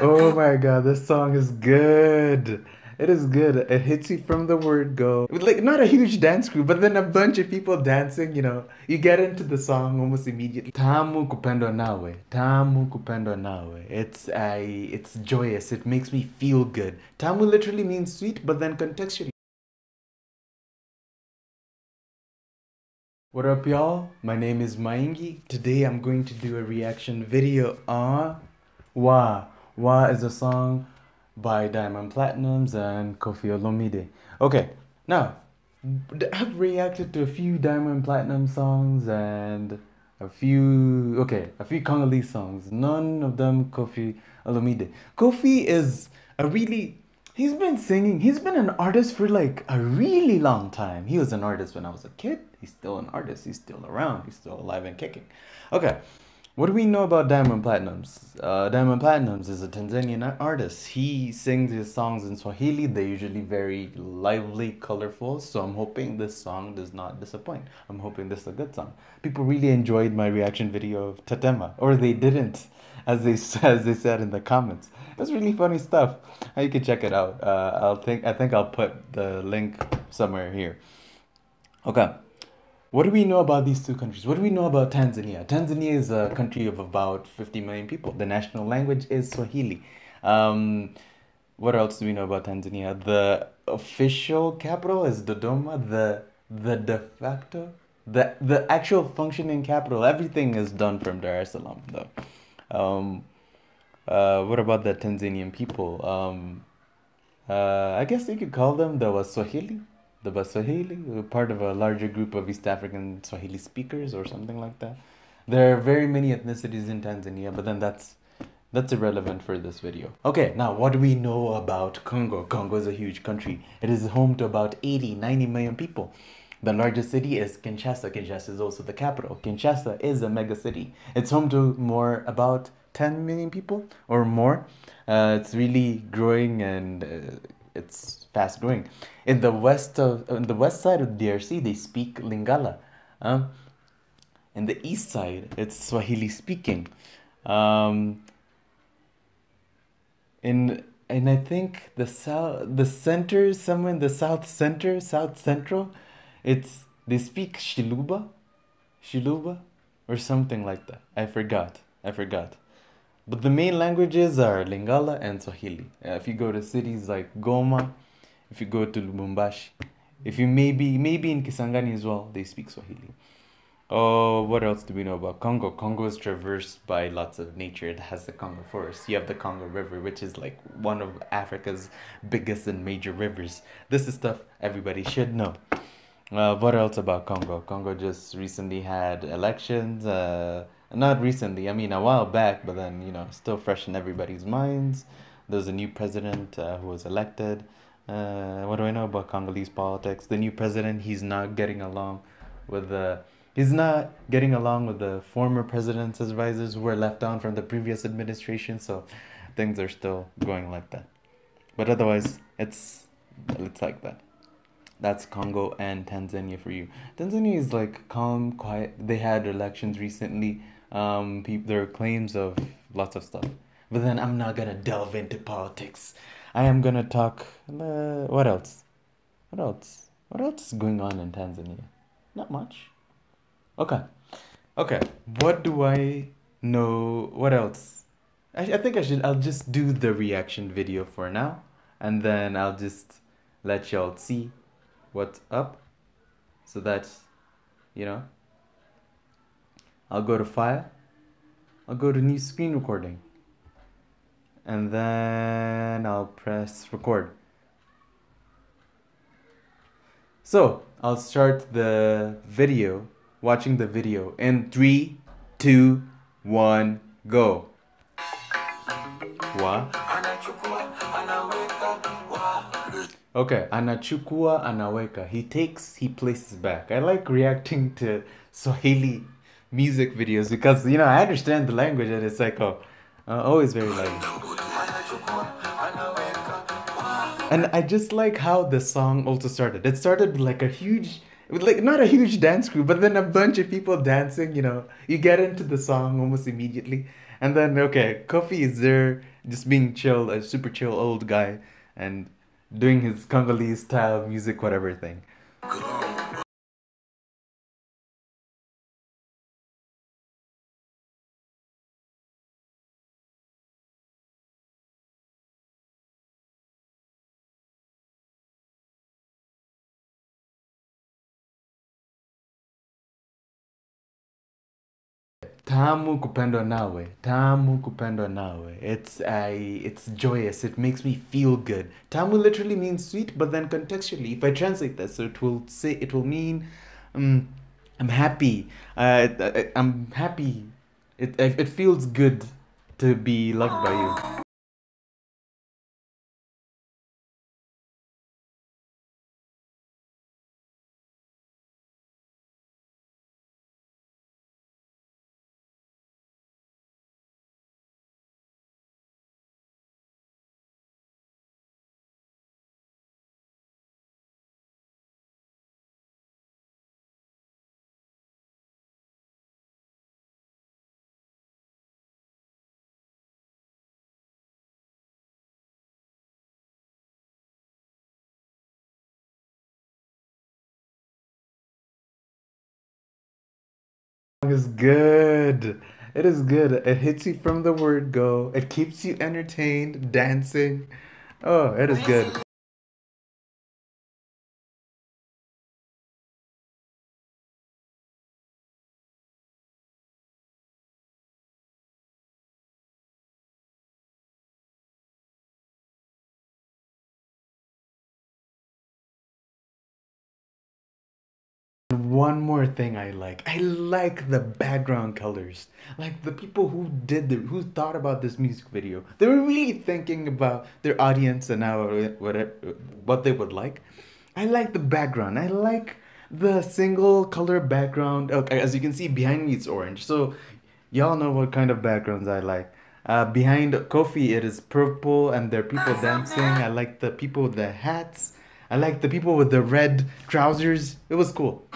Oh my god, this song is good. It is good. It hits you from the word go. Like not a huge dance crew, but then a bunch of people dancing, you know. You get into the song almost immediately. Tamu kupendwa nawe. Tamu kupendwa nawe. It's I it's joyous. It makes me feel good. Tamu literally means sweet, but then contextually What up, y'all? My name is Maingi. Today I'm going to do a reaction video on Waah. Waah is a song by Diamond Platnumz and Koffi Olomide. Okay, now I've reacted to a few Diamond Platinum songs and a few okay, a few Congolese songs. None of them Koffi Olomide. Koffi is a really he's been singing he's been an artist for like a really long time he was an artist when i was a kid he's still an artist he's still around he's still alive and kicking okay what do we know about diamond platnumz uh, diamond platnumz is a tanzanian artist he sings his songs in swahili they're usually very lively colorful so i'm hoping this song does not disappoint i'm hoping this is a good song people really enjoyed my reaction video of Tetema or they didn't as they as they said in the comments. It's really funny stuff. You can check it out. Uh, I'll think I think I'll put the link somewhere here. Okay. What do we know about these two countries? What do we know about Tanzania? Tanzania is a country of about 50 million people. The national language is Swahili. Um, what else do we know about Tanzania? The official capital is Dodoma. The the de facto, the the actual functioning capital, everything is done from Dar es Salaam though. Um, uh, what about the Tanzanian people? Um, uh, I guess you could call them the Waswahili, the Waswahili, part of a larger group of East African Swahili speakers or something like that. There are very many ethnicities in Tanzania, but then that's that's irrelevant for this video. Okay, now what do we know about Congo? Congo is a huge country. It is home to about 80, 90 million people. The largest city is Kinshasa. Kinshasa is also the capital. Kinshasa is a mega city. It's home to more about 10 million people or more. Uh, it's really growing and uh, it's fast growing. In the west of in the west side of DRC, they speak Lingala. Um, in the east side, it's Swahili speaking. Um, in and I think the south, the center, somewhere in the south center, south central, it's they speak Tshiluba, Tshiluba, or something like that. I forgot. I forgot. But the main languages are Lingala and Swahili. Uh, if you go to cities like Goma, if you go to Lubumbashi, if you maybe maybe in Kisangani as well, they speak Swahili. Oh, what else do we know about Congo? Congo is traversed by lots of nature. It has the Congo forest. You have the Congo River, which is like one of Africa's biggest and major rivers. This is stuff everybody should know. Uh, what else about Congo? Congo just recently had elections. Uh, not recently, I mean a while back, but then you know, still fresh in everybody's minds. There's a new president uh, who was elected. Uh, what do I know about Congolese politics? The new president, he's not getting along with the. He's not getting along with the former president's advisors who were left on from the previous administration, so things are still going like that. But otherwise, it's it's like that that's Congo and Tanzania for you. Tanzania is like calm, quiet. They had elections recently. Um, pe- there are claims of lots of stuff. But then I'm not gonna delve into politics. I am gonna talk. Uh, what else? What else? What else is going on in Tanzania? Not much. Okay. Okay. What do I know? What else? I, I think I should. I'll just do the reaction video for now, and then I'll just let y'all see what's up so that you know I'll go to file I'll go to new screen recording. And then I'll press record. So I'll start the video watching the video. In three two one go. What Okay, anachukua anaweka. He takes, he places back. I like reacting to Swahili music videos because you know I understand the language and it's like oh, uh, always very lively. And I just like how the song also started. It started with like a huge, like not a huge dance crew, but then a bunch of people dancing. You know, you get into the song almost immediately, and then okay, Koffi is there just being chill, a super chill old guy, and doing his Congolese style music, whatever thing. Tamu kupendwa nawe. Tamu kupendwa nawe. It's I it's joyous. It makes me feel good. Tamu literally means sweet, but then contextually, if I translate this, so it will say it will mean um, I'm happy. Uh, I, I'm happy. It it feels good to be loved by you. Song is good. It is good. It hits you from the word go. It keeps you entertained, dancing. Oh, it is good. One more thing I like. I like the background colors. Like the people who did the who thought about this music video. They were really thinking about their audience and how what what they would like. I like the background. I like the single color background. Okay, as you can see behind me it's orange. So y'all know what kind of backgrounds I like. Uh, behind Koffi it is purple and there are people dancing. I like the people with the hats. I like the people with the red trousers. It was cool.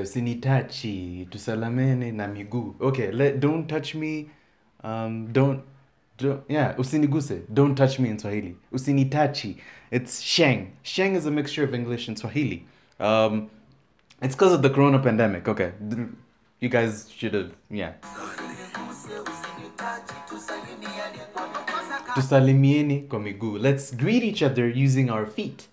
Usinitachi, tusalamene na miguu. Okay, let don't touch me. Um, don't, don't yeah, usiniguse. Don't touch me in Swahili. Usinitachi. It's sheng. Sheng is a mixture of English and Swahili. Um, it's because of the corona pandemic. Okay, you guys should have yeah. Tusalimieni kwa miguu. Let's greet each other using our feet.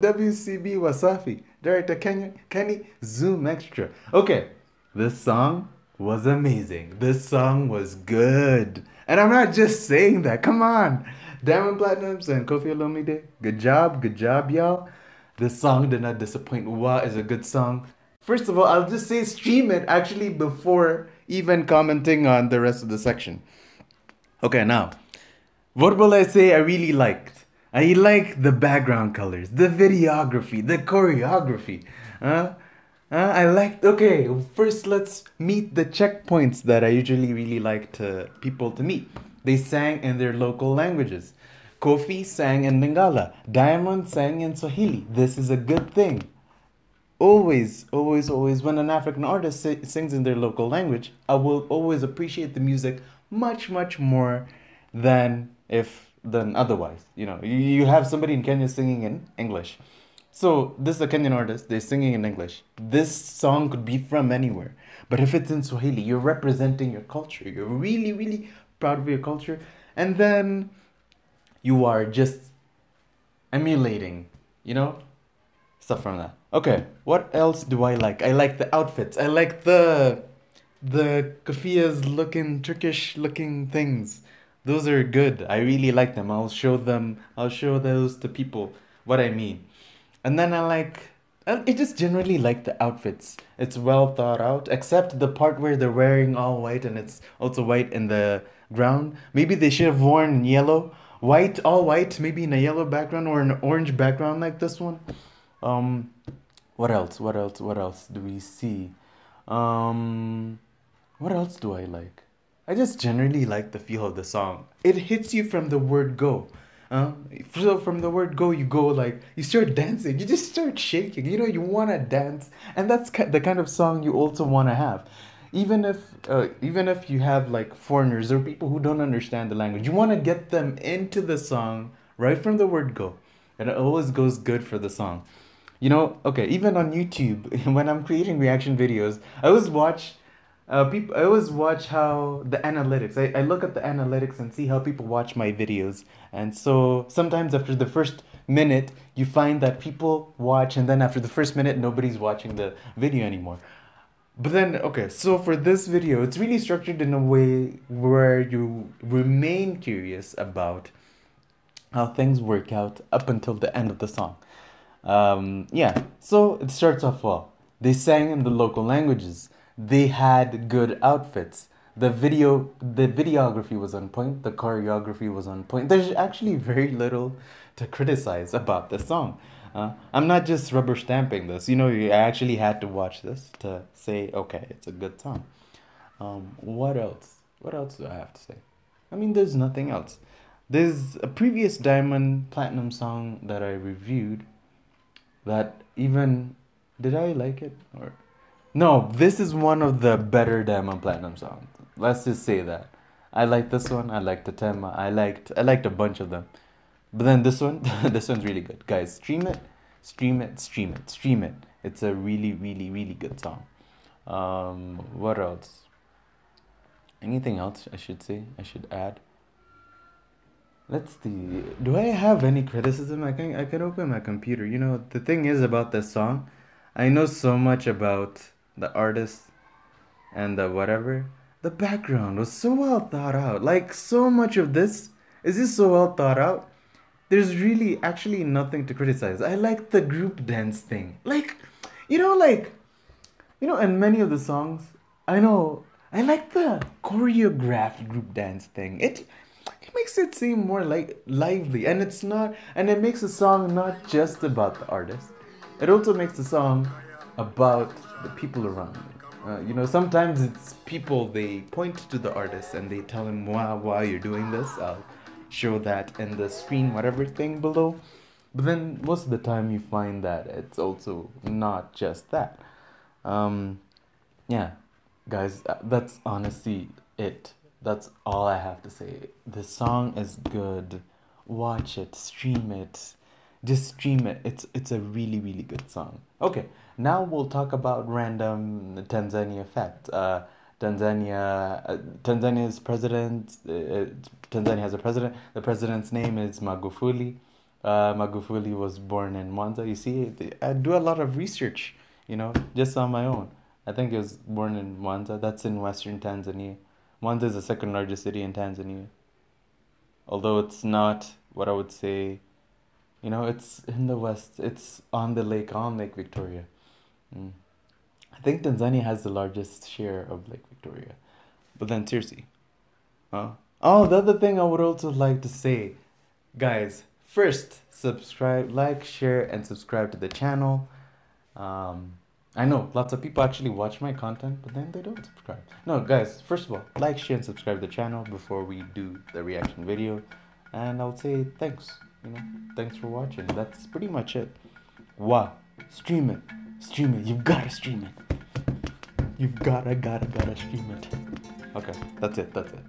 WCB Wasafi, Director Kenya, Kenny, Zoom Extra. Okay, this song was amazing. This song was good. And I'm not just saying that. Come on. Diamond Platnumz and Koffi Olomide, good job, good job, y'all. This song did not disappoint. Waah is a good song. First of all, I'll just say stream it actually before even commenting on the rest of the section. Okay, now, what will I say I really liked? I like the background colors, the videography, the choreography. Uh, uh, I liked. Okay, first let's meet the checkpoints that I usually really like to people to meet. They sang in their local languages. Koffi sang in Lingala. Diamond sang in Swahili. This is a good thing. Always, always, always, when an African artist si- sings in their local language, I will always appreciate the music much, much more than if than otherwise. You know, you, you have somebody in Kenya singing in English. So this is a Kenyan artist, they're singing in English. This song could be from anywhere. But if it's in Swahili, you're representing your culture. You're really, really proud of your culture. And then you are just emulating, you know, stuff from that. Okay, what else do I like? I like the outfits. I like the the kafias looking Turkish looking things. Those are good. I really like them. I'll show them. I'll show those to people what I mean. And then I like I just generally like the outfits. It's well thought out, except the part where they're wearing all white and it's also white in the ground. Maybe they should have worn yellow, white, all white, maybe in a yellow background or an orange background like this one. Um, what else? What else? What else do we see? Um, what else do I like? I just generally like the feel of the song. It hits you from the word go. Uh, so from the word go, you go like you start dancing. You just start shaking. You know, you wanna dance, and that's the kind of song you also wanna have. Even if, uh, even if you have like foreigners or people who don't understand the language, you wanna get them into the song right from the word go, and it always goes good for the song. You know, okay, even on YouTube, when I'm creating reaction videos, I always watch uh, people, I always watch how the analytics. I, I look at the analytics and see how people watch my videos. And so sometimes after the first minute, you find that people watch, and then after the first minute, nobody's watching the video anymore. But then, okay, so for this video, it's really structured in a way where you remain curious about how things work out up until the end of the song. Um, yeah, so it starts off well. They sang in the local languages. They had good outfits. The video, the videography was on point. The choreography was on point. There's actually very little to criticize about the song. Uh, I'm not just rubber stamping this. You know, I actually had to watch this to say, okay, it's a good song. Um, what else? What else do I have to say? I mean, there's nothing else. There's a previous Diamond Platinum song that I reviewed that even did I like it or no? This is one of the better Diamond Platinum songs. Let's just say that. I like this one. I liked the tema. I liked I liked a bunch of them. But then this one, this one's really good. Guys, stream it, stream it, stream it, stream it. It's a really, really, really good song. Um, what else? Anything else I should say? I should add? Let's see. Do I have any criticism? I can I can open my computer. You know, the thing is about this song, I know so much about the artist and the whatever. The background was so well thought out. Like so much of this is this so well thought out. There's really actually nothing to criticize. I like the group dance thing. Like, you know, like you know, and many of the songs, I know I like the choreographed group dance thing. It it makes it seem more like lively, and it's not, and it makes the song not just about the artist. It also makes the song about the people around. Uh, you know, sometimes it's people they point to the artist and they tell him, "Wow, why you're doing this?" I'll show that in the screen, whatever thing below. But then most of the time you find that it's also not just that. Um, yeah, guys, uh, that's honestly it. That's all I have to say. The song is good. Watch it, stream it. Just stream it. It's it's a really really good song. Okay, now we'll talk about random Tanzania facts. Uh, Tanzania, uh, Tanzania's president. Uh, uh, Tanzania has a president. The president's name is Magufuli. uh, Magufuli was born in Mwanza. You see, I do a lot of research, you know, just on my own. I think he was born in Mwanza. That's in western Tanzania. Mwanza is the second largest city in Tanzania. Although it's not what I would say, you know, it's in the west. It's on the lake, on Lake Victoria. Mm. I think Tanzania has the largest share of Lake Victoria. But then, seriously. Huh? Oh, the other thing I would also like to say, guys, first, subscribe, like, share, and subscribe to the channel. Um, I know lots of people actually watch my content, but then they don't subscribe. No, guys, first of all, like, share, and subscribe to the channel before we do the reaction video. And I'll say thanks, you know, thanks for watching. That's pretty much it. Wow, stream it, stream it. You've gotta stream it. You've gotta, gotta, gotta stream it. Okay, that's it, that's it.